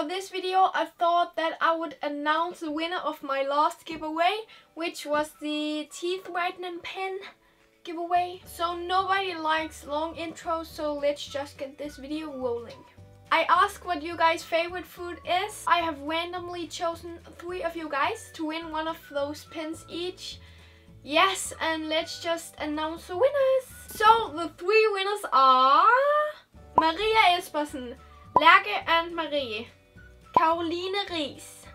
for this video I thought that I would announce the winner of my last giveaway, which was the teeth whitening pen giveaway. So nobody likes long intros, so let's just get this video rolling. I asked what you guys' favorite food is. I have randomly chosen three of you guys to win one of those pins each. Yes, and let's just announce the winners. So the three winners are Maria Espersen, Lærke and Marie, Karoline Riis.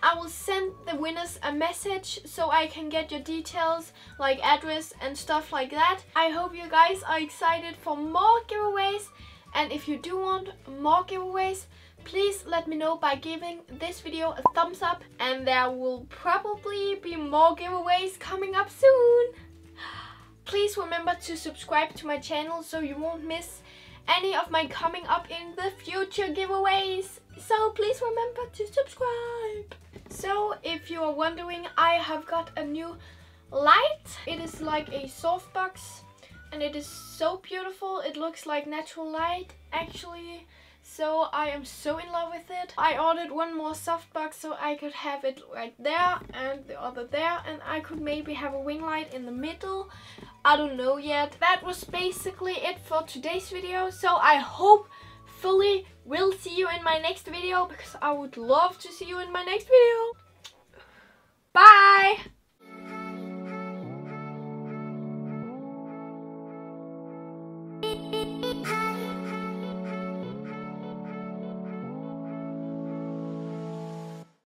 I will send the winners a message so I can get your details like address and stuff like that. I hope you guys are excited for more giveaways and if you do want more giveaways please let me know by giving this video a thumbs up and there will probably be more giveaways coming up soon. Please remember to subscribe to my channel so you won't miss any of my coming up in the future giveaways. So please remember to subscribe. So if you are wondering, I have got a new light. It is like a softbox and it is so beautiful. It looks like natural light actually. So I am so in love with it. I ordered one more softbox so I could have it right there and the other there and I could maybe have a wing light in the middle. I don't know yet. That was basically it for today's video. So I hope fully will see you in my next video because I would love to see you in my next video.